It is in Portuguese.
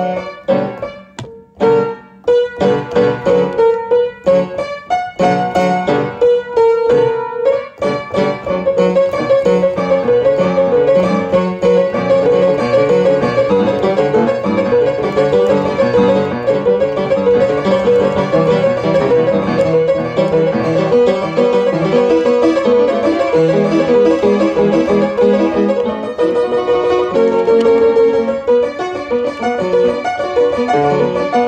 Música Música